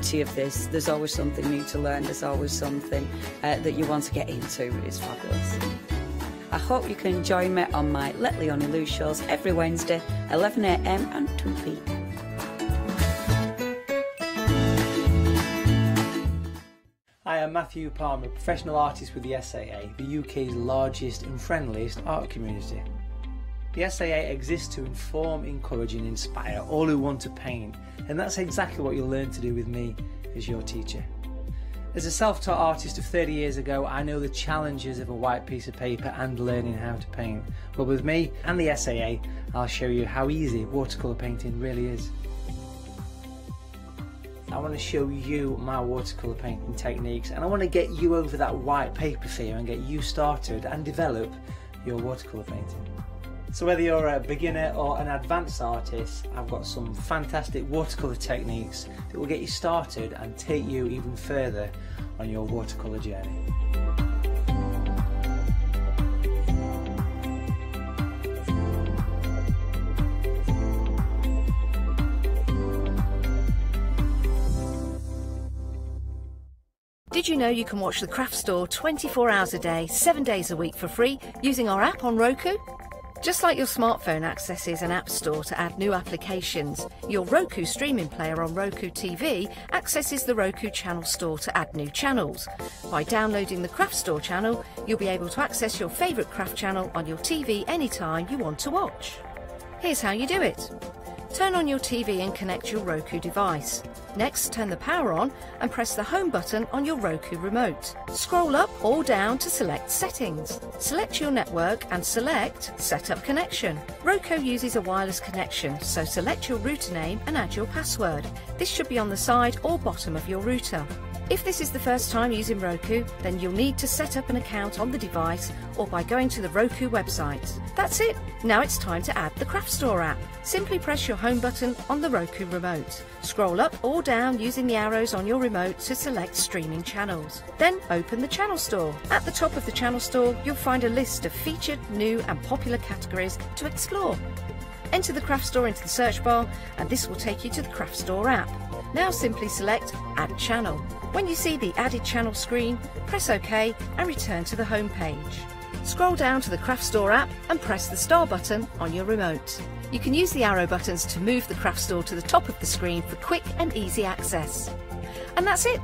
variety of this. There's always something new to learn. There's always something uh, that you want to get into. It's fabulous. I hope you can join me on my Let Leonie Lose shows every Wednesday, 11am and 2pm. Hi, I'm Matthew Palmer, professional artist with the SAA, the UK's largest and friendliest art community. The SAA exists to inform, encourage, and inspire all who want to paint, and that's exactly what you'll learn to do with me as your teacher. As a self taught artist of 30 years ago, I know the challenges of a white piece of paper and learning how to paint. But with me and the SAA, I'll show you how easy watercolour painting really is. I want to show you my watercolour painting techniques and I want to get you over that white paper fear and get you started and develop your watercolour painting. So whether you're a beginner or an advanced artist, I've got some fantastic watercolour techniques that will get you started and take you even further on your watercolour journey. Did you know you can watch the Craft Store 24 hours a day, 7 days a week for free using our app on Roku? Just like your smartphone accesses an app store to add new applications, your Roku streaming player on Roku TV accesses the Roku channel store to add new channels. By downloading the Craft Store channel, you'll be able to access your favourite craft channel on your TV anytime you want to watch. Here's how you do it. Turn on your TV and connect your Roku device. Next, turn the power on and press the home button on your Roku remote. Scroll up or down to select settings. Select your network and select Setup connection. Roku uses a wireless connection, so select your router name and add your password. This should be on the side or bottom of your router. If this is the first time using Roku, then you'll need to set up an account on the device or by going to the Roku website. That's it. Now it's time to add the Craft Store app. Simply press your home button on the Roku remote. Scroll up or down using the arrows on your remote to select streaming channels. Then open the Channel Store. At the top of the Channel Store, you'll find a list of featured, new and popular categories to explore. Enter the Craft Store into the search bar and this will take you to the Craft Store app. Now simply select Add Channel. When you see the Added Channel screen, press OK and return to the home page. Scroll down to the Craft Store app and press the star button on your remote. You can use the arrow buttons to move the Craft Store to the top of the screen for quick and easy access. And that's it.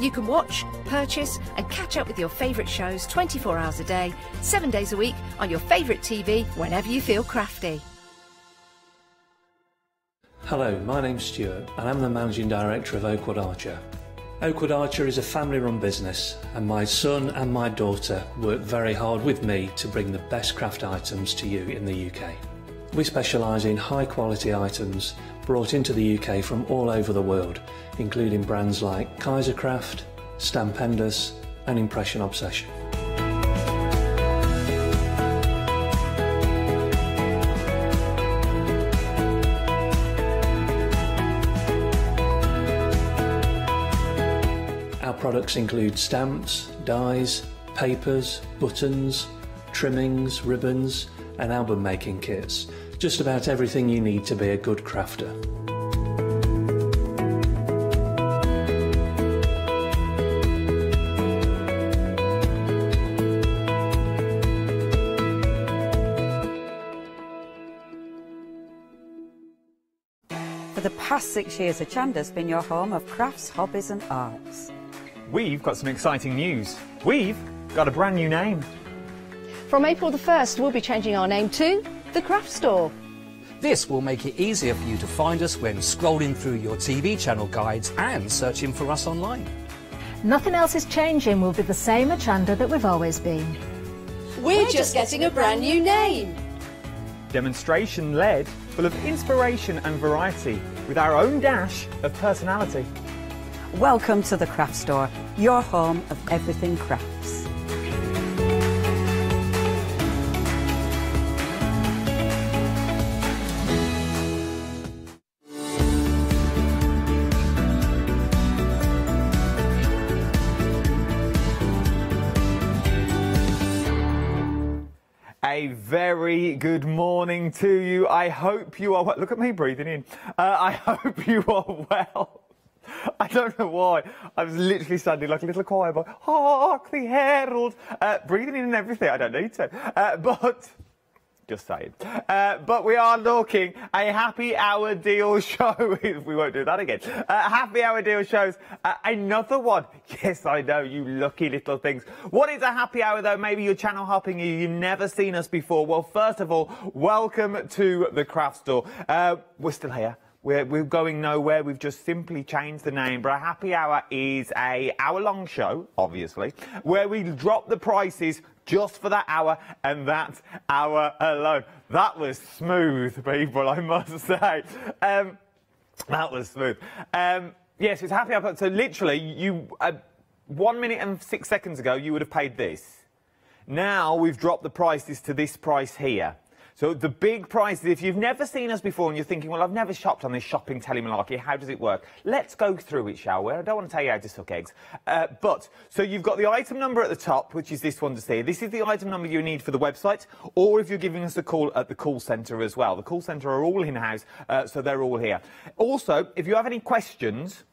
You can watch, purchase and catch up with your favourite shows 24 hours a day, 7 days a week on your favourite TV whenever you feel crafty. Hello, my name's Stuart and I'm the Managing Director of Oakwood Archer. Oakwood Archer is a family run business and my son and my daughter work very hard with me to bring the best craft items to you in the UK. We specialise in high quality items brought into the UK from all over the world, including brands like Kaisercraft, Stampendous and Impression Obsession. Products include stamps, dies, papers, buttons, trimmings, ribbons, and album making kits. Just about everything you need to be a good crafter. For the past six years, Hochanda's been your home of crafts, hobbies and arts. We've got some exciting news. We've got a brand new name. From April the 1st, we'll be changing our name to The Craft Store. This will make it easier for you to find us when scrolling through your TV channel guides and searching for us online. Nothing else is changing. We'll be the same Hochanda that we've always been. We're just getting a brand new name. Demonstration led, full of inspiration and variety, with our own dash of personality. Welcome to the Craft Store, your home of everything crafts. A very good morning to you. I hope you are well. Look at me breathing in. Uh, I hope you are well. I don't know why. I was literally standing like a little choir boy. Hark the herald. Uh, breathing in and everything. I don't need to. Uh, but. Just saying. Uh, but we are looking a happy hour deal show. we won't do that again. Uh, happy hour deal shows. Uh, another one. Yes, I know, you lucky little things. What is a happy hour though? Maybe you're channel hopping, you've never seen us before. Well, first of all, welcome to the craft store. Uh, we're still here. We're, we're going nowhere. We've just simply changed the name. But a happy hour is a hour long show, obviously, where we drop the prices just for that hour and that hour alone. That was smooth, people, I must say. Um, that was smooth. Um, yes, it's happy hour. So literally, you uh, one minute and six seconds ago, you would have paid this. Now we've dropped the prices to this price here. So the big prices, if you've never seen us before and you're thinking, well, I've never shopped on this shopping telemalarkey, how does it work? Let's go through it, shall we? I don't want to tell you how to suck eggs. Uh, but, so you've got the item number at the top, which is this one to see. This is the item number you need for the website, or if you're giving us a call at the call centre as well. The call centre are all in-house, uh, so they're all here. Also, if you have any questions,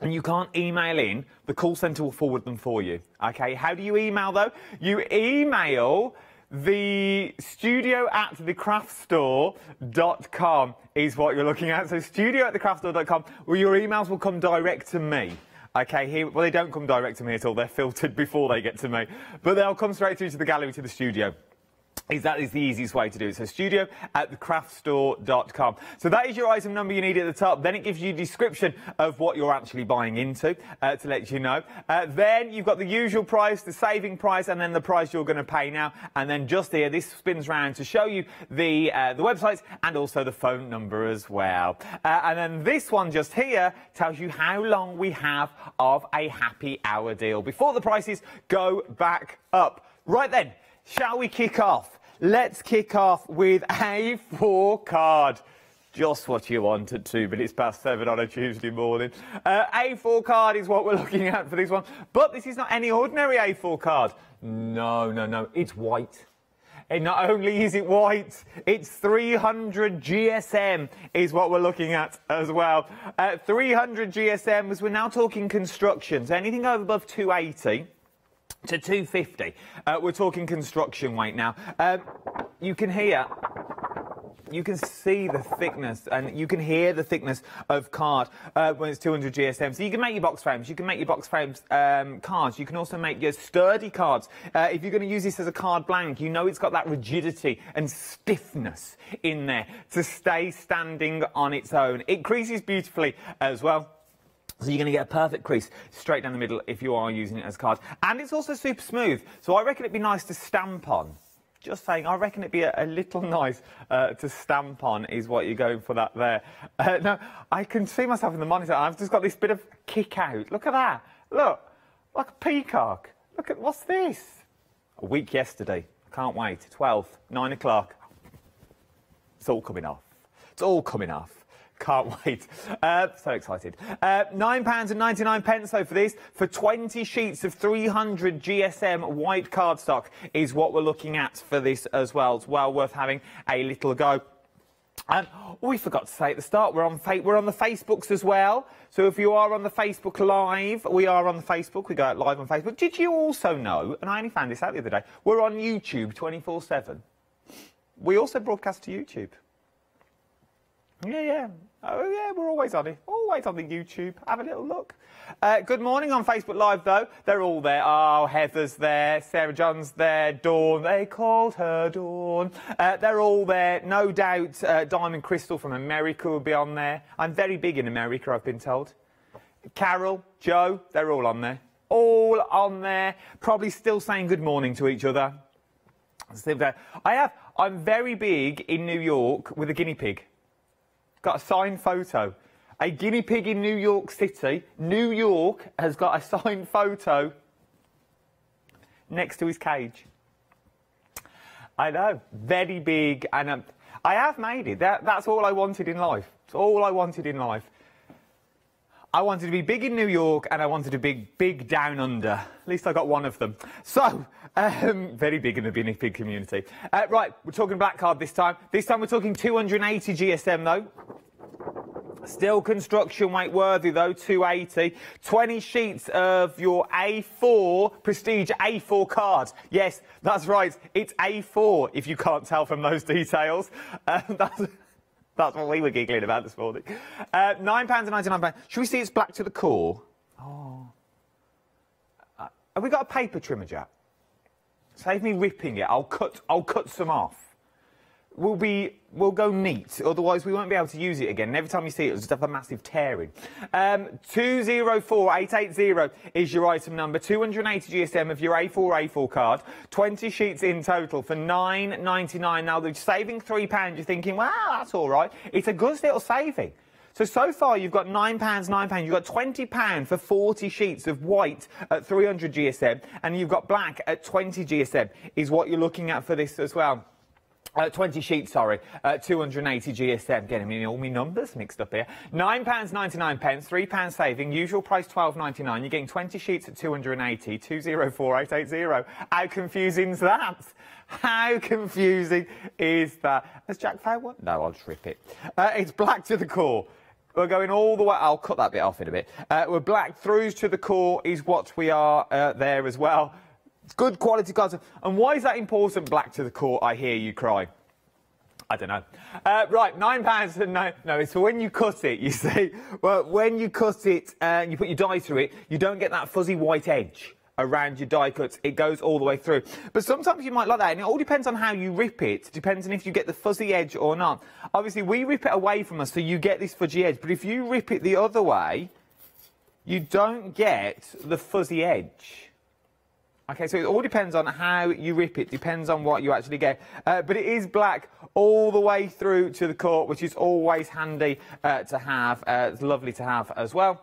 and you can't email in, the call centre will forward them for you. Okay, how do you email though? You email the studio at thecraftstore.com is what you're looking at. So studio at thecraftstore.com, where your emails will come direct to me. Okay, here, well, they don't come direct to me at all. They're filtered before they get to me. But they'll come straight through to the gallery, to the studio is that is the easiest way to do it. So studio at thecraftstore.com. So that is your item number you need at the top. Then it gives you a description of what you're actually buying into uh, to let you know. Uh, then you've got the usual price, the saving price, and then the price you're going to pay now. And then just here, this spins round to show you the uh, the websites and also the phone number as well. Uh, and then this one just here tells you how long we have of a happy hour deal before the prices go back up. Right then. Shall we kick off? Let's kick off with a four card. Just what you wanted, two minutes past seven on a Tuesday morning. Uh, A4 card is what we're looking at for this one. But this is not any ordinary A4 card. No, no, no. It's white. And not only is it white, it's 300 GSM is what we're looking at as well. Uh, 300 GSM, as we're now talking constructions, anything over above 280 to 250. Uh, we're talking construction weight now. Um, you can hear you can see the thickness and you can hear the thickness of card uh, when it's 200 GSM. So you can make your box frames, you can make your box frames um, cards, you can also make your sturdy cards. Uh, if you're going to use this as a card blank, you know it's got that rigidity and stiffness in there to stay standing on its own. It creases beautifully as well. So you're going to get a perfect crease straight down the middle if you are using it as cards. And it's also super smooth. So I reckon it'd be nice to stamp on. Just saying, I reckon it'd be a, a little nice uh, to stamp on is what you're going for that there. Uh, now, I can see myself in the monitor. I've just got this bit of kick out. Look at that. Look, like a peacock. Look at, what's this? A week yesterday. I Can't wait. 12, 9 o'clock. It's all coming off. It's all coming off. Can't wait. Uh, so excited. Uh, £9.99 pence though for this. For 20 sheets of 300 GSM white cardstock is what we're looking at for this as well. It's well worth having a little go. And we forgot to say at the start, we're on we're on the Facebooks as well. So if you are on the Facebook Live, we are on the Facebook. We go out live on Facebook. Did you also know? And I only found this out the other day. We're on YouTube 24/7. We also broadcast to YouTube. Yeah, yeah. Oh, yeah, we're always on it. Always on the YouTube. Have a little look. Uh, good morning on Facebook Live, though. They're all there. Oh, Heather's there. Sarah John's there. Dawn. They called her Dawn. Uh, they're all there. No doubt uh, Diamond Crystal from America will be on there. I'm very big in America, I've been told. Carol, Joe, they're all on there. All on there. Probably still saying good morning to each other. I have. I'm very big in New York with a guinea pig. Got a signed photo. A guinea pig in New York City. New York has got a signed photo next to his cage. I know, very big, and um, I have made it. That, that's all I wanted in life. It's all I wanted in life. I wanted to be big in New York and I wanted to be big down under. At least I got one of them. So, um, very big in the guinea pig community. Uh, right, we're talking black card this time. This time we're talking 280 GSM though. Still construction weight worthy though, 280. 20 sheets of your A4 Prestige A4 card. Yes, that's right. It's A4 if you can't tell from those details. Um, that's, what we were giggling about this morning. Uh, £9.99. Should we see it's black to the core? Oh. Uh, have we got a paper trimmer, Jack? Save me ripping it. I'll cut. I'll cut some off will be will go neat. Otherwise, we won't be able to use it again. And every time you see it, it'll just have a massive tearing. Um, 204880 is your item number. 280 GSM of your A4 A4 card. 20 sheets in total for 9.99. Now, they're saving three pounds. You're thinking, wow, that's all right. It's a good little saving. So, so far you've got £9, £9, you've got £20 for 40 sheets of white at 300 GSM, and you've got black at 20 GSM, is what you're looking at for this as well. Uh, 20 sheets, sorry, uh, 280 GSM. Getting me all my numbers mixed up here. £9.99, pence, £3 saving, usual price £12.99. You're getting 20 sheets at 280, 204880. How confusing is that? How confusing is that? Has Jack found one? No, I'll just rip it. Uh, it's black to the core. We're going all the way. I'll cut that bit off in a bit. Uh, we're black throughs to the core is what we are uh, there as well. Good quality cards. And why is that important, black to the core, I hear you cry? I don't know. Uh, right, nine pounds and no, no, it's when you cut it, you see. Well, when you cut it and you put your die through it, you don't get that fuzzy white edge around your die cuts. It goes all the way through. But sometimes you might like that, and it all depends on how you rip it. Depends on if you get the fuzzy edge or not. Obviously, we rip it away from us, so you get this fuzzy edge. But if you rip it the other way, you don't get the fuzzy edge. Okay, so it all depends on how you rip it, depends on what you actually get. Uh, but it is black all the way through to the court, which is always handy uh, to have. Uh, it's lovely to have as well.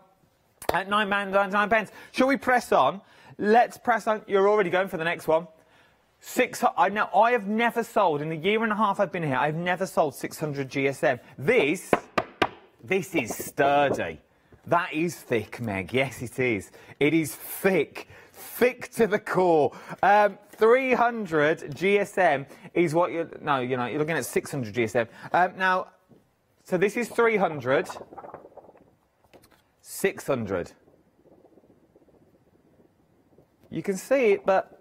At nine pounds nine pence. Shall we press on? Let's press on. You're already going for the next one. Six. I. I have never sold in the year and a half I've been here. I've never sold 600 GSM. This, this is sturdy. That is thick, Meg. Yes, it is. It is thick thick to the core. Um, 300 GSM is what you're, no, you know, you're looking at 600 GSM. Um, now, so this is 300, 600. You can see it, but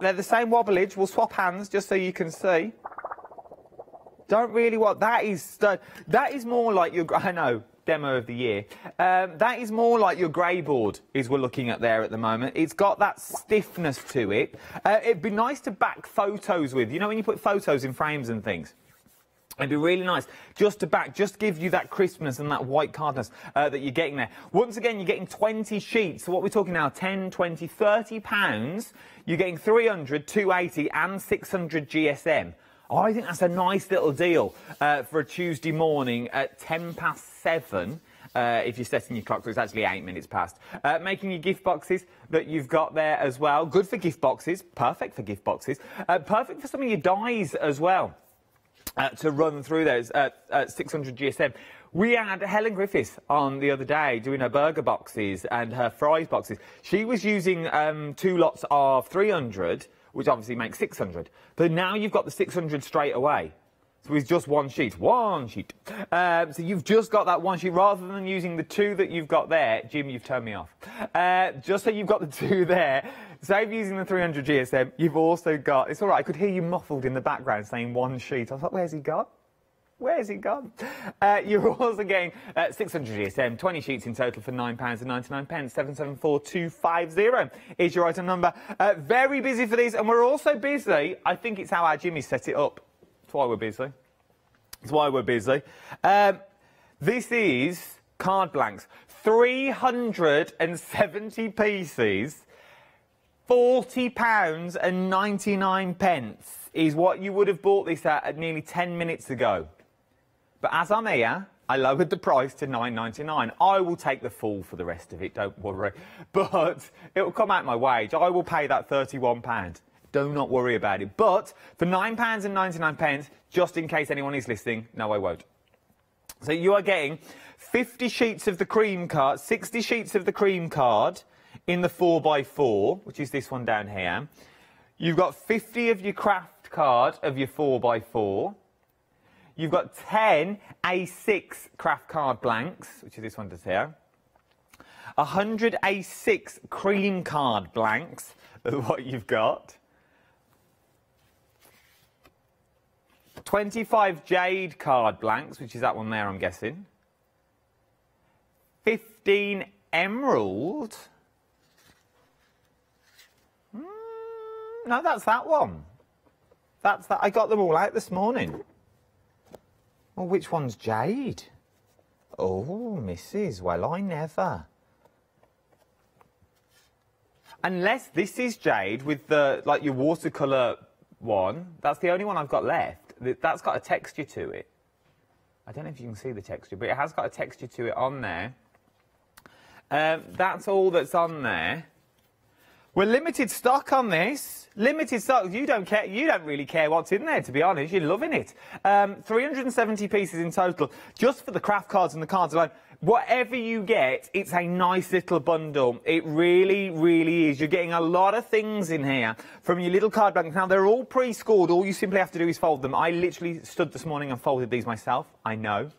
they're the same wobblage. We'll swap hands just so you can see. Don't really want, that is, that is more like your, I know, demo of the year. Um, that is more like your grey board, is we're looking at there at the moment. It's got that stiffness to it. Uh, it'd be nice to back photos with. You know when you put photos in frames and things? It'd be really nice just to back, just give you that crispness and that white cardness uh, that you're getting there. Once again, you're getting 20 sheets. So what we're talking now, 10, 20, 30 pounds. You're getting 300, 280 and 600 GSM. I think that's a nice little deal uh, for a Tuesday morning at 10 past 7. Uh, if you're setting your clock, so it's actually eight minutes past. Uh, making your gift boxes that you've got there as well. Good for gift boxes. Perfect for gift boxes. Uh, perfect for some of your dies as well. Uh, to run through those at 600 GSM. We had Helen Griffiths on the other day doing her burger boxes and her fries boxes. She was using um, two lots of 300 which obviously makes 600. But now you've got the 600 straight away. So it's just one sheet. One sheet. Um, so you've just got that one sheet rather than using the two that you've got there. Jim, you've turned me off. Uh, just so you've got the two there. Save using the 300 GSM, you've also got, it's all right, I could hear you muffled in the background saying one sheet. I like, where's he gone? Where's he gone? Uh, you're also getting uh, 600 GSM, 20 sheets in total for £9.99. pence. 774250 is your item number. Uh, very busy for these, and we're also busy. I think it's how our Jimmy set it up. That's why we're busy. That's why we're busy. Um, this is card blanks. 370 pieces, £40 and 99 pence is what you would have bought this at, at nearly 10 minutes ago. But as I'm here, I lowered the price to 9.99. I will take the fall for the rest of it, don't worry. But it will come out my wage. I will pay that £31. Do not worry about it. But for £9.99, pence, just in case anyone is listening, no, I won't. So you are getting 50 sheets of the cream card, 60 sheets of the cream card in the 4x4, which is this one down here. You've got 50 of your craft card of your 4x4. You've got 10 A6 craft card blanks, which is this one just here. 100 A6 cream card blanks, what you've got. 25 jade card blanks, which is that one there, I'm guessing. 15 emerald. Mm, no, that's that one. That's that. I got them all out this morning. Well, which one's jade? Oh, Mrs. Well, I never. Unless this is jade with the like your watercolor one. That's the only one I've got left. That's got a texture to it. I don't know if you can see the texture, but it has got a texture to it on there. Um, that's all that's on there. We're limited stock on this. Limited stock. You don't care. You don't really care what's in there, to be honest. You're loving it. Um, 370 pieces in total, just for the craft cards and the cards alone. Whatever you get, it's a nice little bundle. It really, really is. You're getting a lot of things in here from your little card blank. Now, they're all pre-scored. All you simply have to do is fold them. I literally stood this morning and folded these myself. I know.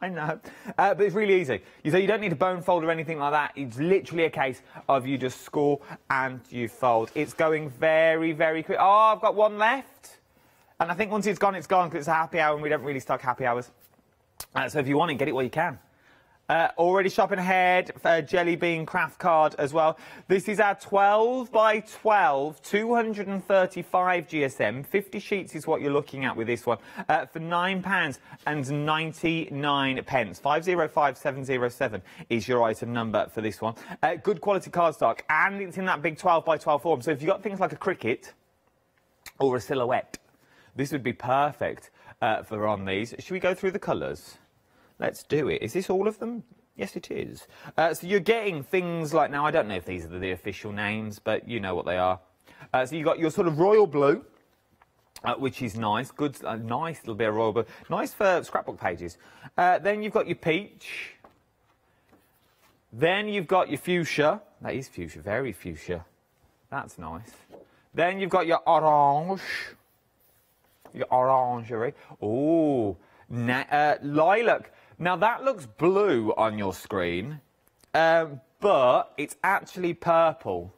I know. Uh, but it's really easy. You say you don't need a bone fold or anything like that. It's literally a case of you just score and you fold. It's going very, very quick. Oh, I've got one left. And I think once it's gone, it's gone because it's a happy hour and we don't really stock happy hours. Uh, so if you want it, get it while you can. Uh, already shopping ahead for Jelly Bean craft card as well. This is our 12 by 12, 235 GSM. 50 sheets is what you're looking at with this one uh, for £9 and 99 pence. 505707 is your item number for this one. Uh, good quality cardstock and it's in that big 12 by 12 form. So if you've got things like a Cricut or a silhouette, this would be perfect uh, for on these. Should we go through the colours? Let's do it. Is this all of them? Yes, it is. Uh, so you're getting things like, now I don't know if these are the, official names, but you know what they are. Uh, so you've got your sort of royal blue, uh, which is nice. Good, uh, nice little bit of royal blue. Nice for scrapbook pages. Uh, then you've got your peach. Then you've got your fuchsia. That is fuchsia, very fuchsia. That's nice. Then you've got your orange. Your orangery. Oh, lilac. Now that looks blue on your screen, um, but it's actually purple.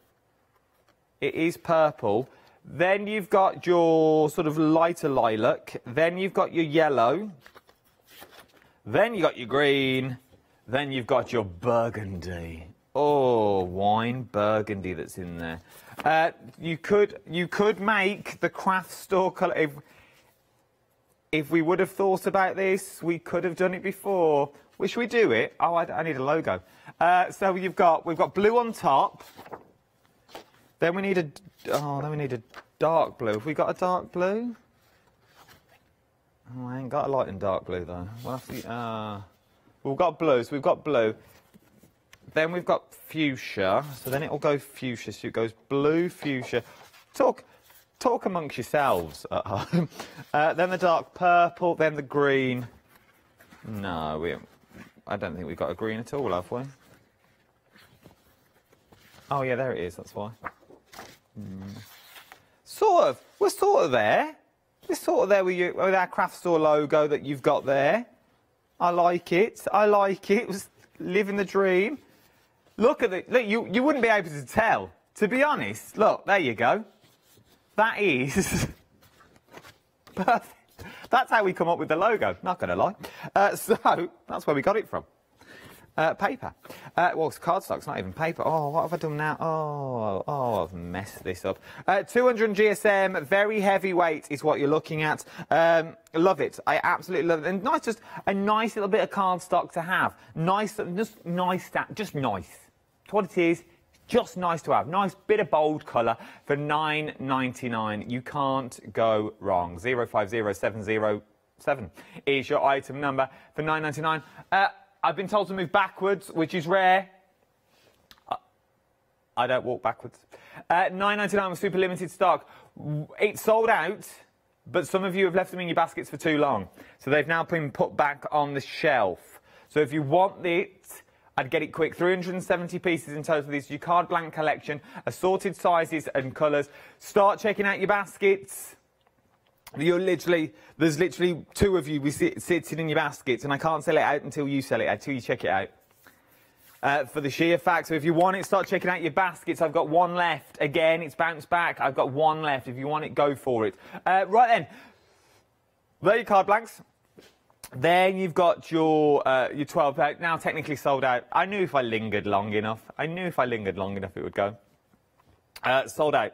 It is purple. Then you've got your sort of lighter lilac. Then you've got your yellow. Then you've got your green. Then you've got your burgundy. Oh, wine burgundy that's in there. Uh, you could you could make the craft store colour. If, we would have thought about this, we could have done it before. Wish we do it? Oh, I, I need a logo. Uh, so you've got we've got blue on top. Then we need a oh, then we need a dark blue. Have we got a dark blue? Oh, I ain't got a light in dark blue though. We'll to, uh, we've got blue, so we've got blue. Then we've got fuchsia, so then it'll go fuchsia. So it goes blue, fuchsia. Talk talk amongst yourselves at home. Uh, then the dark purple, then the green. No, we. I don't think we've got a green at all, have we? Oh yeah, there it is. That's why. Mm. Sort of. We're sort of there. We're sort of there with, you, with our craft store logo that you've got there. I like it. I like it. it was living the dream. Look at it. Look, you, you wouldn't be able to tell. To be honest, look, there you go. That is perfect. That's how we come up with the logo, not going to lie. Uh, so, that's where we got it from. Uh, paper. Uh, well, it's cardstock's not even paper. Oh, what have I done now? Oh, oh, I've messed this up. Uh, 200 GSM, very heavy weight is what you're looking at. Um, love it. I absolutely love it. And nice, just a nice little bit of cardstock to have. Nice, just nice, just nice. That's what it is just nice to have. Nice bit of bold colour for nine ninety nine. You can't go wrong. 050707 is your item number for nine ninety nine. Uh, I've been told to move backwards, which is rare. I don't walk backwards. Uh, 9.99 was super limited stock. It's sold out, but some of you have left them in your baskets for too long. So they've now been put back on the shelf. So if you want it, I'd get it quick. 370 pieces in total. This is card blank collection, assorted sizes and colours. Start checking out your baskets. You're literally, there's literally two of you we sit, sitting in your baskets, and I can't sell it out until you sell it out, until you check it out. Uh, for the sheer fact, so if you want it, start checking out your baskets. I've got one left. Again, it's bounced back. I've got one left. If you want it, go for it. Uh, right then, there your card blanks. Then you've got your uh, your 12 pack, now technically sold out. I knew if I lingered long enough, I knew if I lingered long enough it would go. Uh, sold out.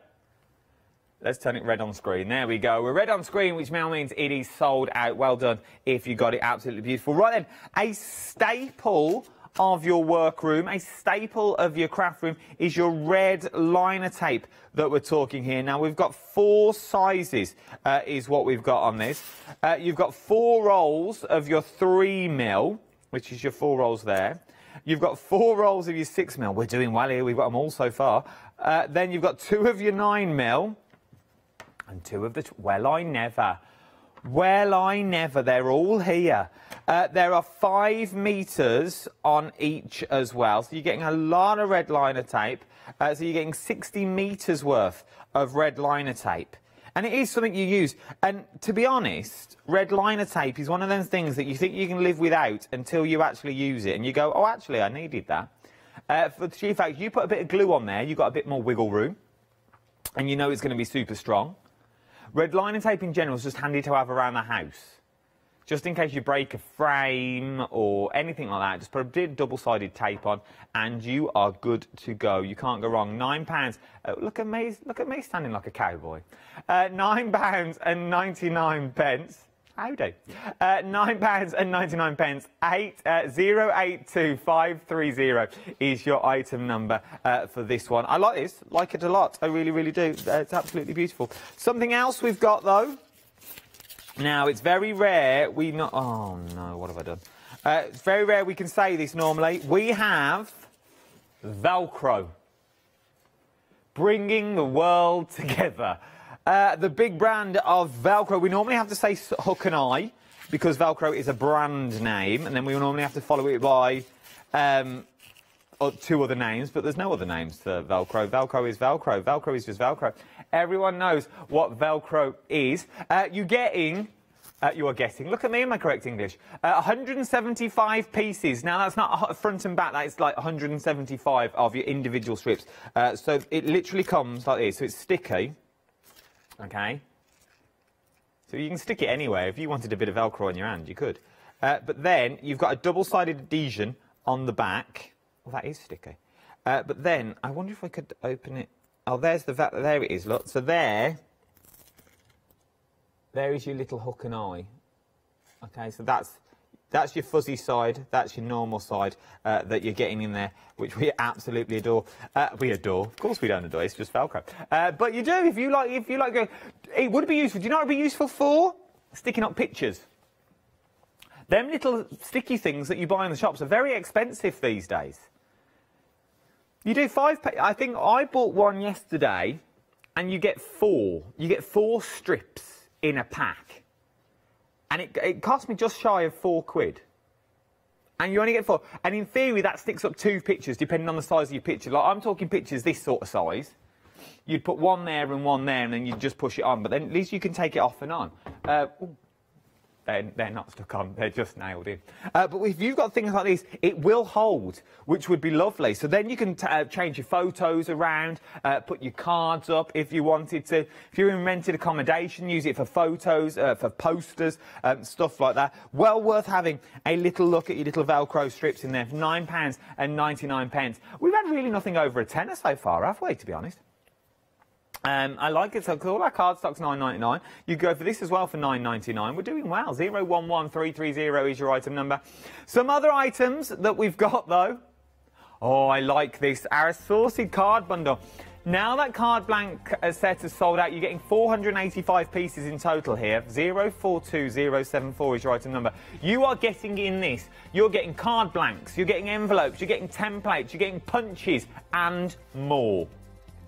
Let's turn it red on screen. There we go. We're red on screen, which now means it is sold out. Well done if you got it. Absolutely beautiful. Right then, a staple of your workroom, a staple of your craft room is your red liner tape that we're talking here. Now we've got four sizes uh, is what we've got on this. Uh, you've got four rolls of your three mil, which is your four rolls there. You've got four rolls of your six mil. We're doing well here. We've got them all so far. Uh, then you've got two of your nine mil and two of the, well, I never. Well, I never. They're all here. Uh, there are five metres on each as well. So you're getting a lot of red liner tape. Uh, so you're getting 60 metres worth of red liner tape. And it is something you use. And to be honest, red liner tape is one of those things that you think you can live without until you actually use it. And you go, oh, actually, I needed that. Uh, for the sheer fact, you put a bit of glue on there, you've got a bit more wiggle room. And you know it's going to be super strong. Red liner tape in general is just handy to have around the house. Just in case you break a frame or anything like that, just put a bit double-sided tape on and you are good to go. You can't go wrong. Nine pounds. Uh, look at me, look at me standing like a cowboy. Uh, nine pounds and 99 pence. Howdy. Uh, £9 and 99 pence. Eight, uh, 082530 is your item number uh, for this one. I like this. Like it a lot. I really, really do. Uh, it's absolutely beautiful. Something else we've got, though. Now, it's very rare we not... Oh, no. What have I done? Uh, it's very rare we can say this normally. We have Velcro. Bringing the world together. Uh, the big brand of Velcro. We normally have to say Hook and Eye because Velcro is a brand name, and then we normally have to follow it by um, two other names, but there's no other names for Velcro. Velcro is Velcro. Velcro is just Velcro. Everyone knows what Velcro is. Uh, you're getting. Uh, you are getting, look at me in my correct English, uh, 175 pieces. Now, that's not front and back, that's like 175 of your individual strips. Uh, so it literally comes like this. So it's sticky, okay? So you can stick it anywhere. If you wanted a bit of Velcro on your hand, you could. Uh, but then you've got a double-sided adhesion on the back. Well, that is sticky. Uh, but then, I wonder if I could open it. Oh, there's the, there it is, look. So there, there is your little hook and eye. Okay, so that's that's your fuzzy side, that's your normal side uh, that you're getting in there, which we absolutely adore. Uh, we adore. Of course we don't adore, it's just Velcro. Uh, but you do, if you like, if you like, it would be useful. Do you know what it would be useful for? Sticking up pictures. Them little sticky things that you buy in the shops are very expensive these days. You do five, I think I bought one yesterday and you get four. You get four strips in a pack and it, it cost me just shy of four quid. And you only get four. And in theory, that sticks up two pictures, depending on the size of your picture. Like, I'm talking pictures this sort of size. You'd put one there and one there, and then you'd just push it on. But then at least you can take it off and on. Uh, they're, they're not stuck on, they're just nailed in. Uh, but if you've got things like this, it will hold, which would be lovely. So then you can uh, change your photos around, uh, put your cards up if you wanted to. If you're in rented accommodation, use it for photos, uh, for posters, um, stuff like that. Well worth having a little look at your little Velcro strips in there for £9 and 99 pence. We've had really nothing over a tenner so far, have we, to be honest? Um, I like it. So all our card stock's nine ninety nine. You go for this as well for nine ninety nine. We're doing well. Zero one one three three zero is your item number. Some other items that we've got though. Oh, I like this. Our card bundle. Now that card blank set is sold out, you're getting 485 pieces in total here. 042074 is your item number. You are getting in this. You're getting card blanks, you're getting envelopes, you're getting templates, you're getting punches, and more.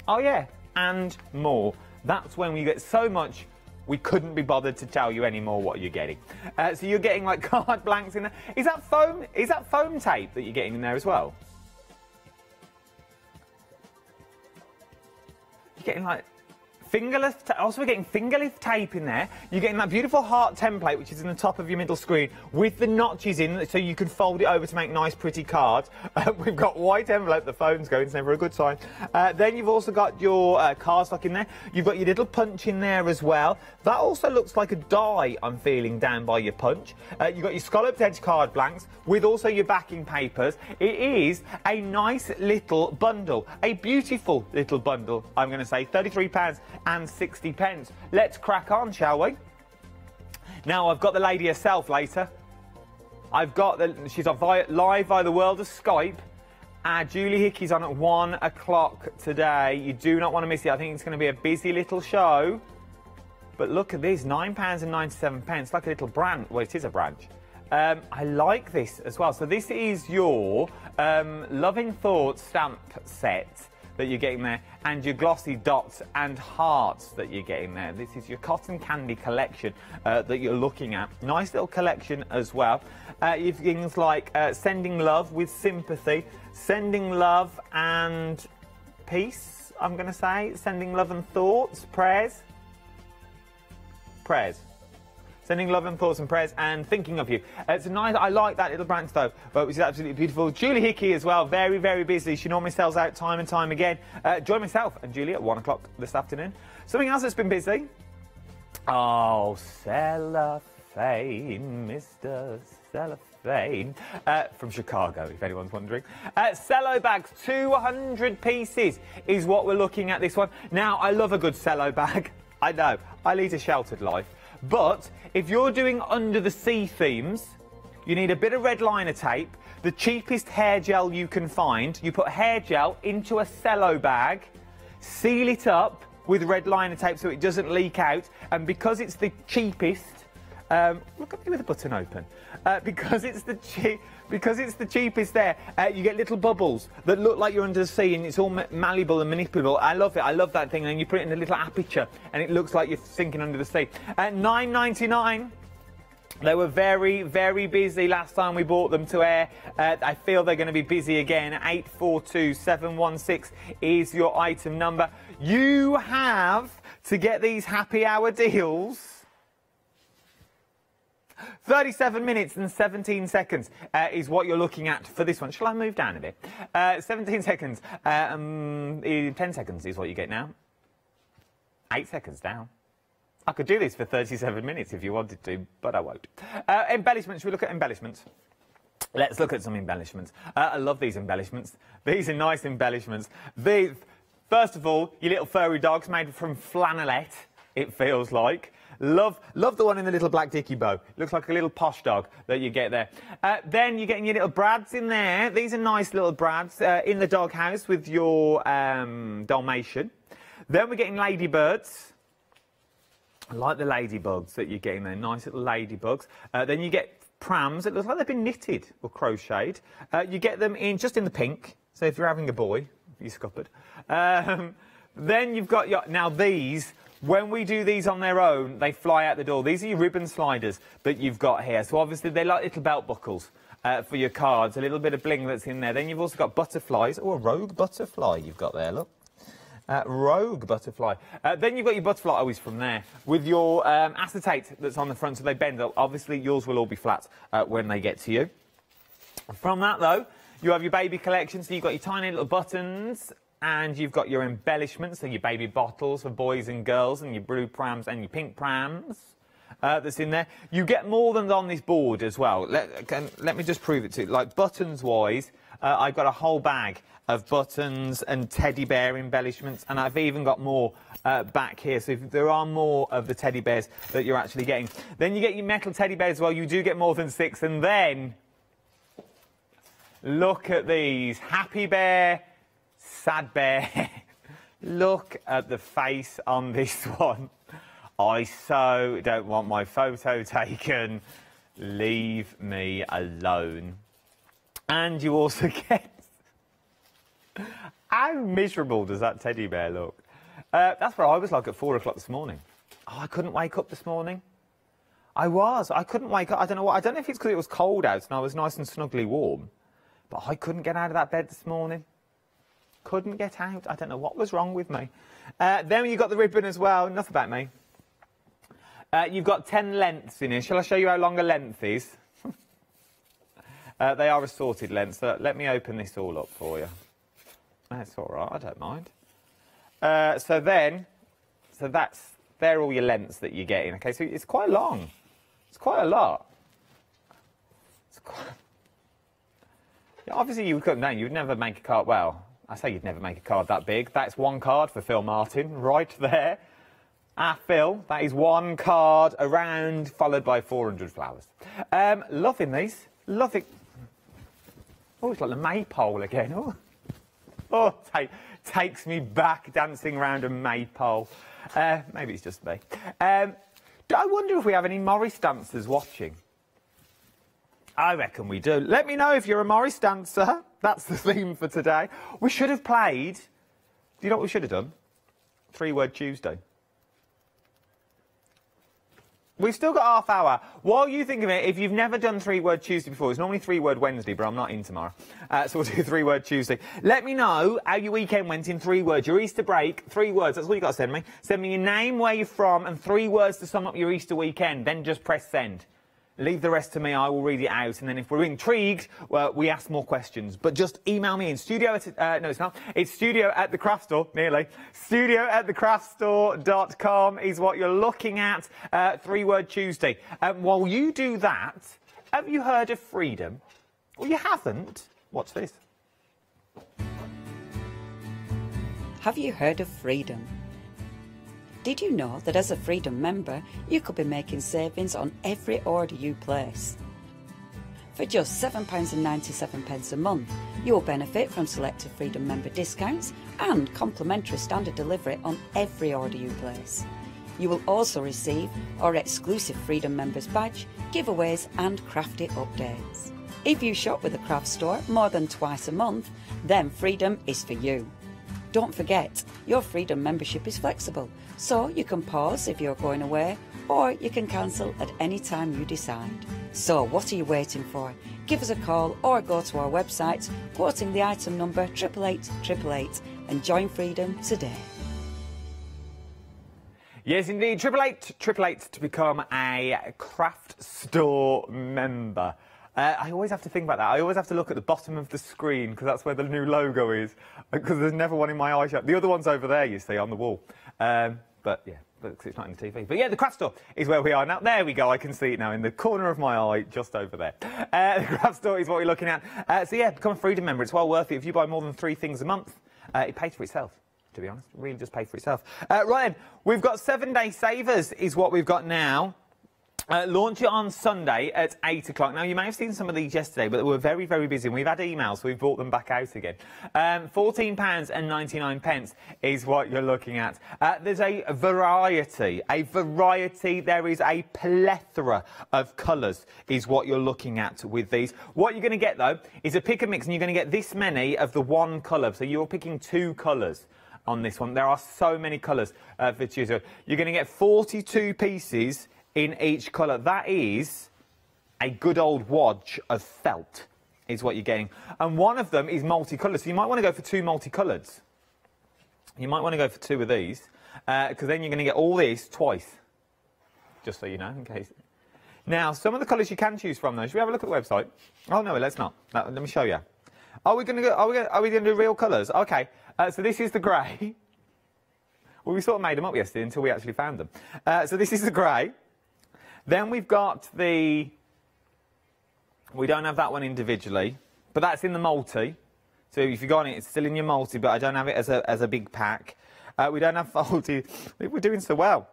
Oh yeah, and more. That's when we get so much we couldn't be bothered to tell you anymore what you're getting. Uh, so you're getting like card blanks in there. Is that foam? Is that foam tape that you're getting in there as well? You're getting like Fingerless, also we're getting fingerless tape in there. You're getting that beautiful heart template, which is in the top of your middle screen, with the notches in, so you can fold it over to make nice, pretty cards. Uh, we've got white envelope. The phone's going. It's never a good sign. Uh, then you've also got your uh, cardstock in there. You've got your little punch in there as well. That also looks like a die. I'm feeling down by your punch. Uh, you've got your scalloped edge card blanks with also your backing papers. It is a nice little bundle, a beautiful little bundle. I'm going to say 33 pounds and 60 pence. Let's crack on, shall we? Now I've got the lady herself later. I've got the she's on live via the world of Skype. Uh, Julie Hickey's on at one o'clock today. You do not want to miss it. I think it's going to be a busy little show. But look at this, nine pounds and ninety-seven pence, like a little branch. Well, it is a branch. Um, I like this as well. So this is your um, Loving Thoughts stamp set that you're getting there, and your glossy dots and hearts that you're getting there. This is your cotton candy collection uh, that you're looking at. Nice little collection as well. Uh, you've things like uh, sending love with sympathy, sending love and peace. I'm going to say sending love and thoughts, prayers, prayers. Sending love and thoughts and prayers and thinking of you. Uh, it's a nice, I like that little branch though, but which is absolutely beautiful. Julie Hickey as well, very, very busy. She normally sells out time and time again. Uh, join myself and Julie at one o'clock this afternoon. Something else that's been busy. Oh, cellophane, Mr. Cellophane. Uh, from Chicago, if anyone's wondering. Uh, cello bags, 200 pieces is what we're looking at this one. Now, I love a good cello bag. I know, I lead a sheltered life. But if you're doing under the sea themes, you need a bit of red liner tape, the cheapest hair gel you can find. You put hair gel into a cello bag, seal it up with red liner tape so it doesn't leak out. And because it's the cheapest, um, look at me with the button open. Uh, because it's the cheap, because it's the cheapest there, uh, you get little bubbles that look like you're under the sea, and it's all ma- malleable and manipulable. I love it. I love that thing. And you put it in a little aperture, and it looks like you're sinking under the sea. At 9.99. They were very, very busy last time we brought them to air. Uh, I feel they're going to be busy again. 842716 is your item number. You have to get these happy hour deals. 37 minutes and 17 seconds uh, is what you're looking at for this one. Shall I move down a bit? Uh, 17 seconds. Uh, um, eh, 10 seconds is what you get now. 8 seconds down. I could do this for 37 minutes if you wanted to, but I won't. Uh, embellishments. Should we look at embellishments? Let's look at some embellishments. Uh, I love these embellishments. These are nice embellishments. These, first of all, your little furry dogs made from flannelette, it feels like. Love, love the one in the little black dicky bow. Looks like a little posh dog that you get there. Uh, then you're getting your little brads in there. These are nice little brads uh, in the doghouse with your um, Dalmatian. Then we're getting ladybirds. I like the ladybugs that you're getting there, nice little ladybugs. Uh, then you get prams. It looks like they've been knitted or crocheted. Uh, you get them in just in the pink. So if you're having a boy, you're scuppered. Um, then you've got your now these. When we do these on their own, they fly out the door. These are your ribbon sliders that you've got here. So obviously they're like little belt buckles. Uh, for your cards, a little bit of bling that's in there. Then you've also got butterflies. Oh, a rogue butterfly you've got there, look. Uh, rogue butterfly. Uh, then you've got your butterfly always from there with your um, acetate that's on the front so they bend. Obviously, yours will all be flat uh, when they get to you. From that, though, you have your baby collection. So you've got your tiny little buttons and you've got your embellishments, so your baby bottles for boys and girls and your blue prams and your pink prams. Uh, that's in there. You get more than on this board as well. Let, can, let me just prove it to you. Like buttons wise, uh, I've got a whole bag of buttons and teddy bear embellishments, and I've even got more uh, back here. So if there are more of the teddy bears that you're actually getting. Then you get your metal teddy bears as well. You do get more than six, and then look at these happy bear, sad bear. look at the face on this one. I so don't want my photo taken. Leave me alone. And you also get. How miserable does that teddy bear look? Uh, that's what I was like at four o'clock this morning. Oh, I couldn't wake up this morning. I was. I couldn't wake up. I don't know what. I don't know if it's because it was cold out and I was nice and snugly warm, but I couldn't get out of that bed this morning. Couldn't get out. I don't know what was wrong with me. Uh, then you've got the ribbon as well. Enough about me. Uh, you've got 10 lengths in here. Shall I show you how long a length is? uh, they are assorted lengths. So let me open this all up for you. That's all right. I don't mind. Uh, so then, so that's they're all your lengths that you're getting. Okay, so it's quite long. It's quite a lot. It's quite... Obviously, you would cut down. You'd never make a card. I say you'd never make a card that big. That's one card for Phil Martin, right there. Ah, Phil, that is one card around, followed by 400 flowers. Um, loving these. Loving. Oh, it's like the maypole again. Oh, oh take, takes me back dancing around a maypole. Uh, maybe it's just me. Um, I wonder if we have any Morris dancers watching. I reckon we do. Let me know if you're a Morris dancer. That's the theme for today. We should have played. Do you know what we should have done? Three Word Tuesday. We've still got half hour. While you think of it, if you've never done three word Tuesday before, it's normally three word Wednesday, but I'm not in tomorrow. Uh, so we'll do three word Tuesday. Let me know how your weekend went in three words. Your Easter break, three words. That's all you got to send me. Send me your name, where you're from, and three words to sum up your Easter weekend. Then just press send. Leave the rest to me. I will read it out. And then if we're intrigued, well, we ask more questions. But just email me in studio at, uh, no, it's not. It's studio at the craft store, nearly. Studio at the craft thecraftstore.com is what you're looking at. Uh, three word Tuesday. Um, while you do that, have you heard of freedom? Well, you haven't. Watch this. Have you heard of freedom? Did you know that as a Freedom member, you could be making savings on every order you place? For just £7.97 a month, you will benefit from selected Freedom member discounts and complimentary standard delivery on every order you place. You will also receive our exclusive Freedom Members badge, giveaways, and crafty updates. If you shop with the craft store more than twice a month, then Freedom is for you. Don't forget, your Freedom membership is flexible, so you can pause if you're going away, or you can cancel at any time you decide. So, what are you waiting for? Give us a call or go to our website, quoting the item number 888 and join Freedom today. Yes, indeed. Triple eight, triple eight to become a craft store member. Uh, I always have to think about that. I always have to look at the bottom of the screen because that's where the new logo is. Because there's never one in my eye shop. The other one's over there, you see, on the wall. Um, but yeah, it's not in the TV. But yeah, the craft store is where we are now. There we go. I can see it now in the corner of my eye, just over there. Uh, the craft store is what we're looking at. Uh, so yeah, become a Freedom member. It's well worth it. If you buy more than three things a month, uh, it pays for itself. To be honest, really just pay for itself. Uh, we've got seven day savers, is what we've got now. Uh, launch it on Sunday at 8 o'clock. Now, you may have seen some of these yesterday, but we're very, very busy. And we've had emails, so we've brought them back out again. Um, £14.99 pence is what you're looking at. Uh, there's a variety, a variety. There is a plethora of colours is what you're looking at with these. What you're going to get, though, is a pick and mix, and you're going to get this many of the one colour. So you're picking two colours on this one. There are so many colours uh, for choosing. You're going to get 42 pieces in each colour. That is a good old wadge of felt is what you're getting. And one of them is multicoloured, so you might want to go for two multicoloureds. You might want to go for two of these, because uh, then you're going to get all this twice, just so you know, in case. Now, some of the colours you can choose from, though. Should we have a look at the website? Oh, no, let's not. let me show you. Are we going to go, are we going are we going to do real colours? Okay, uh, so this is the grey. well, we sort of made them up yesterday until we actually found them. Uh, so this is the grey. Then we've got the, we don't have that one individually, but that's in the multi. So if you've got it, it's still in your multi, but I don't have it as a, as a big pack. Uh, we don't have multi. We're doing so well.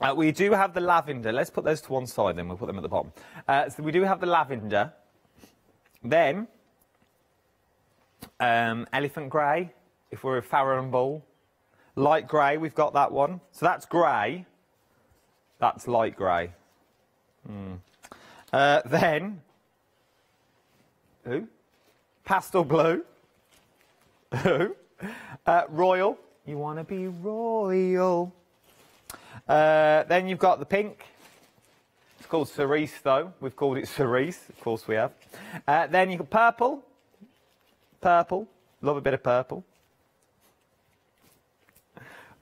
Uh, we do have the lavender. Let's put those to one side then. We'll put them at the bottom. Uh, so we do have the lavender. Then, um, elephant grey, if we're a Farrow and Ball. Light grey, we've got that one. So that's grey. That's light grey. Hmm. Uh, then, who? Pastel blue. Who? Uh, royal. You want to be royal. Uh, then you've got the pink. It's called cerise, though. We've called it cerise. Of course we have. Uh, then you've got purple. Purple. Love a bit of purple.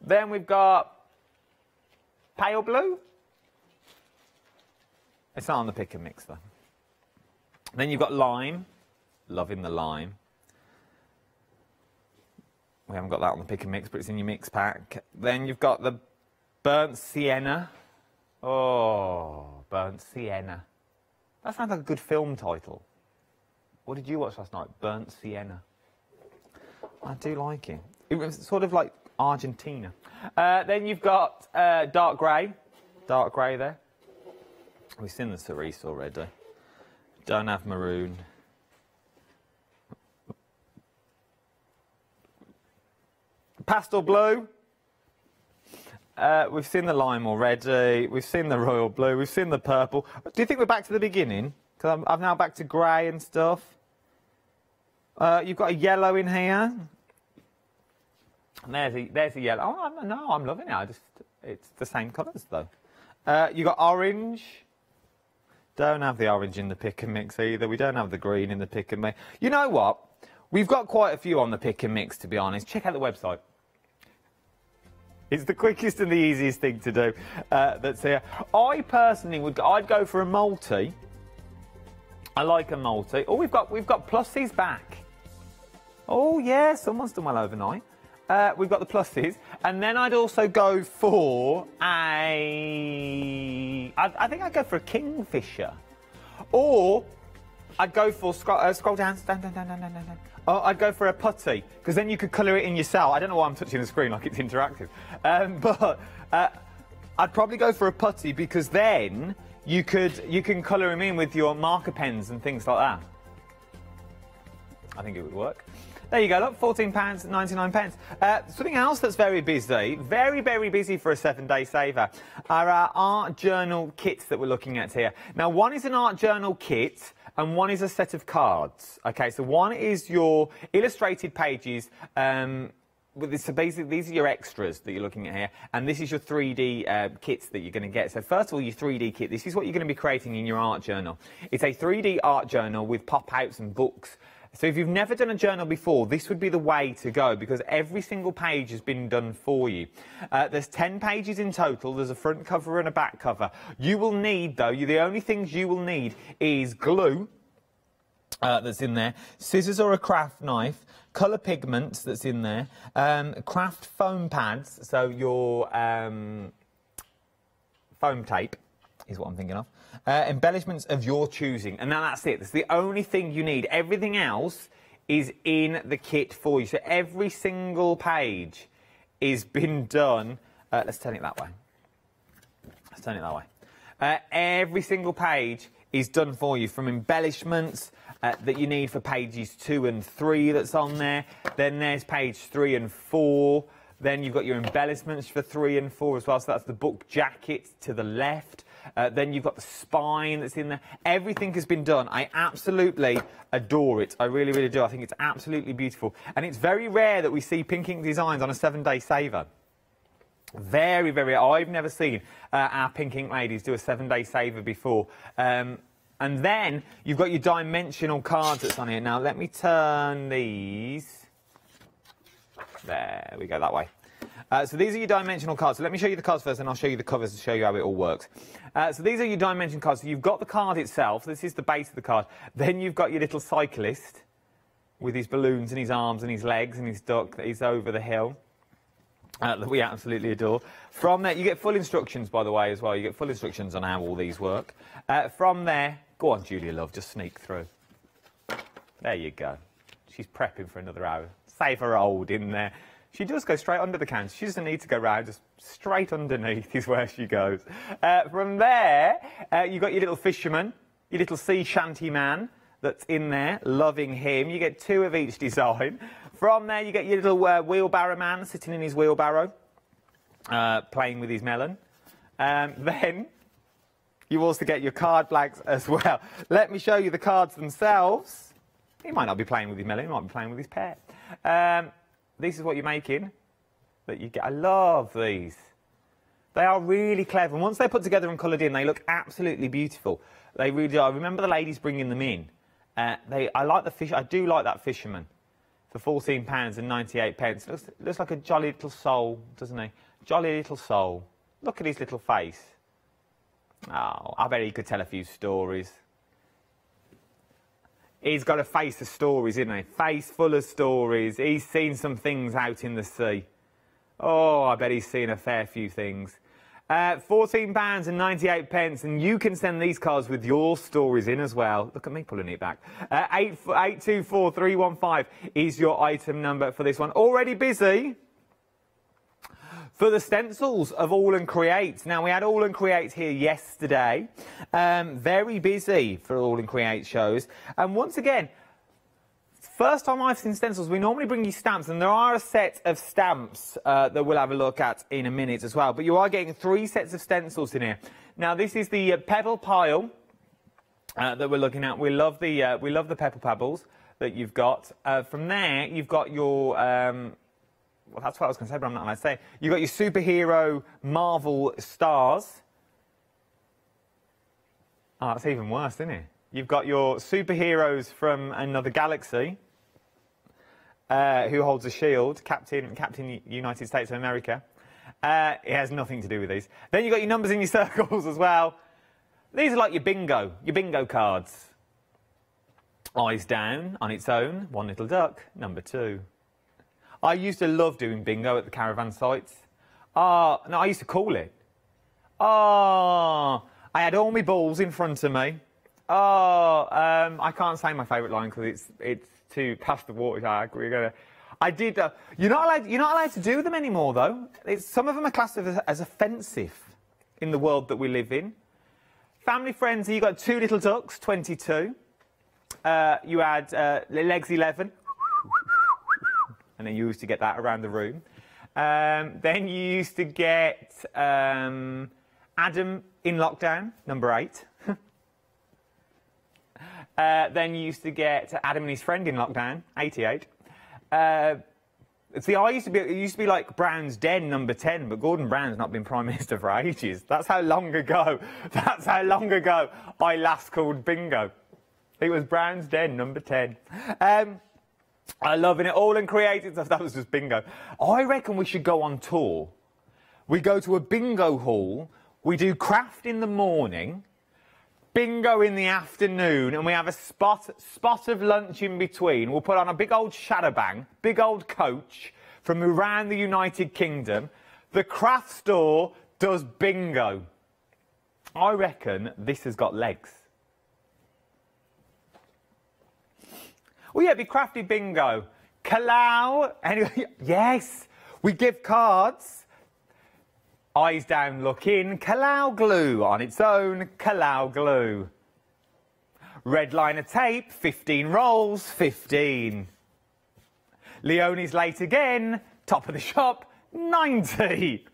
Then we've got pale blue. It's not on the pick and mix though. Then you've got lime. Loving the lime. We haven't got that on the pick and mix, but it's in your mix pack. Then you've got the burnt sienna. Oh, burnt sienna. That sounds like a good film title. What did you watch last night? Burnt sienna. I do like it. It was sort of like Argentina. Uh, then you've got uh, dark grey. Dark grey there. We've seen the cerise already. Don't have maroon. Pastel blue. Uh, we've seen the lime already. We've seen the royal blue. We've seen the purple. Do you think we're back to the beginning? Because I'm, I'm now back to grey and stuff. Uh, you've got a yellow in here. And there's a, there's a yellow. Oh, I'm, no, I'm loving it. I just, it's the same colours though. Uh, you got orange. Don't have the orange in the pick and mix either. We don't have the green in the pick and mix. You know what? We've got quite a few on the pick and mix, to be honest. Check out the website. It's the quickest and the easiest thing to do uh, that's here. I personally would, I'd go for a multi. I like a multi. Oh, we've got we've got pluses back. Oh yeah, someone's done well overnight. Uh, we've got the pluses, and then I'd also go for a. I, I think I'd go for a kingfisher, or I'd go for scroll, uh, scroll down, down, down, down, down, down, down. Oh, I'd go for a putty because then you could colour it in yourself. I don't know why I'm touching the screen like it's interactive, um, but uh, I'd probably go for a putty because then you could you can colour them in with your marker pens and things like that. I think it would work. There you go, look, £14, 99 pence. Uh, something else that's very busy, very, very busy for a seven-day saver, are our art journal kits that we're looking at here. Now, one is an art journal kit, and one is a set of cards. Okay, so one is your illustrated pages, um, so basically, these are your extras that you're looking at here, and this is your 3D uh, kits that you're going to get. So first of all, your 3D kit, this is what you're going to be creating in your art journal. It's a 3D art journal with pop-outs and books so if you've never done a journal before, this would be the way to go because every single page has been done for you. Uh, there's 10 pages in total. There's a front cover and a back cover. You will need, though, you, the only things you will need is glue, uh, that's in there, scissors or a craft knife, colour pigments that's in there, um, craft foam pads, so your um, foam tape is what I'm thinking of, uh, embellishments of your choosing. And now that's it. That's the only thing you need. Everything else is in the kit for you. So every single page is been done. Uh, let's turn it that way. Let's turn it that way. Uh, every single page is done for you from embellishments uh, that you need for pages two and three that's on there. Then there's page three and four. Then you've got your embellishments for three and four as well. So that's the book jacket to the left. Uh, then you've got the spine that's in there. Everything has been done. I absolutely adore it. I really, really do. I think it's absolutely beautiful. And it's very rare that we see Pink Ink Designs on a seven-day saver. Very, very. I've never seen uh, our Pink Ink ladies do a seven-day saver before. Um, and then you've got your dimensional cards that's on here. Now, let me turn these. There we go, that way. Uh, so these are your dimensional cards. So let me show you the cards first, and I'll show you the covers to show you how it all works. Uh, so these are your dimension cards. So you've got the card itself. This is the base of the card. Then you've got your little cyclist with his balloons and his arms and his legs and his duck that he's over the hill. Uh, that we absolutely adore. From there, you get full instructions, by the way, as well. You get full instructions on how all these work. Uh, from there, go on, Julia Love, just sneak through. There you go. She's prepping for another hour. Save her old in there. She does go straight under the counter. She doesn't need to go round, just straight underneath is where she goes. Uh, from there, uh, you've got your little fisherman, your little sea shanty man that's in there, loving him. You get two of each design. From there, you get your little uh, wheelbarrow man sitting in his wheelbarrow, uh, playing with his melon. Um, then you also get your card blanks as well. Let me show you the cards themselves. He might not be playing with his melon, he might be playing with his pet. Um, this is what you're making that you get. I love these. They are really clever. And once they're put together and coloured in, they look absolutely beautiful. They really are. I remember the ladies bringing them in. Uh, they, I like the fish. I do like that fisherman. for £14 and 98 pence. Looks, looks like a jolly little soul, doesn't he? Jolly little soul. Look at his little face. Oh, I bet he could tell a few stories. He's got a face of stories, isn't he? Face full of stories. He's seen some things out in the sea. Oh, I bet he's seen a fair few things. Uh, £14 and 98 pence, and you can send these cards with your stories in as well. Look at me pulling it back. Uh, 824315 is your item number for this one. Already busy for the stencils of All and Create. Now, we had All and Create here yesterday. Um, very busy for All and Create shows. And once again, First time I've seen stencils, we normally bring you stamps, and there are a set of stamps uh, that we'll have a look at in a minute as well. But you are getting three sets of stencils in here. Now, this is the uh, pebble pile uh, that we're looking at. We love the uh, we love the pebble pebbles that you've got. Uh, from there, you've got your um, well, that's what I was going to say, but I'm not going to say. You've got your superhero Marvel stars. Oh, that's even worse, isn't it? You've got your superheroes from another galaxy uh, who holds a shield, Captain, Captain United States of America. Uh, it has nothing to do with these. Then you've got your numbers in your circles as well. These are like your bingo, your bingo cards. Eyes down on its own, one little duck, number two. I used to love doing bingo at the caravan sites. Ah, uh, no, I used to call it. Ah, I had all my balls in front of me. Oh, um, I can't say my favourite line because it's it's to pass the water jag. We're gonna. I did. Uh, you're not allowed. You're not allowed to do them anymore, though. It's, some of them are classed as, as offensive in the world that we live in. Family friends, you got two little ducks, 22. Uh, you had uh, legs 11, and then you used to get that around the room. Um, then you used to get um, Adam in lockdown, number eight. Uh, then you used to get Adam and his friend in lockdown, 88. Uh, see, I used to be, it used to be like Brown's Den, number 10, but Gordon Brown's not been Prime Minister for ages. That's how long ago, that's how long ago I last called bingo. It was Brown's Den, number 10. Um, I love it all and creating stuff. That was just bingo. I reckon we should go on tour. We go to a bingo hall. We do craft in the morning bingo in the afternoon and we have a spot spot of lunch in between. We'll put on a big old bang, big old coach from around the United Kingdom. The craft store does bingo. I reckon this has got legs. Oh yeah, it'd be crafty bingo. Collall. Anyway, yes, we give cards Eyes down, look in, Collall glue on its own, Collall glue. Red liner tape, 15 rolls, 15. Leonie's late again, top of the shop, 90.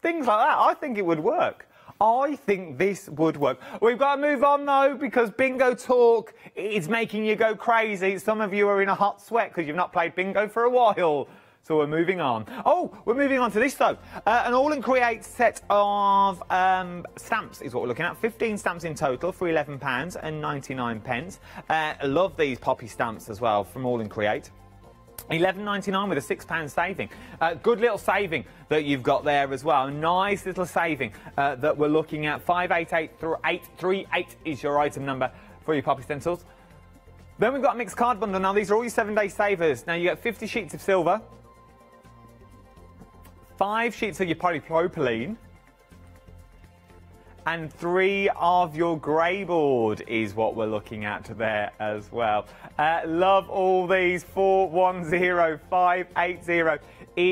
Things like that, I think it would work. I think this would work. We've got to move on though because bingo talk is making you go crazy. Some of you are in a hot sweat because you've not played bingo for a while. So we're moving on. Oh, we're moving on to this though. Uh, an all and create set of um, stamps is what we're looking at. 15 stamps in total for £11 and 99 pence. Uh, love these poppy stamps as well from all and create. 11.99 with a six pound saving. Uh, good little saving that you've got there as well. Nice little saving uh, that we're looking at. 588838 is your item number for your poppy stencils. Then we've got a mixed card bundle. Now these are all your seven day savers. Now you get 50 sheets of silver, five sheets of your polypropylene, and three of your grey board is what we're looking at there as well. Uh, love all these. 410580 is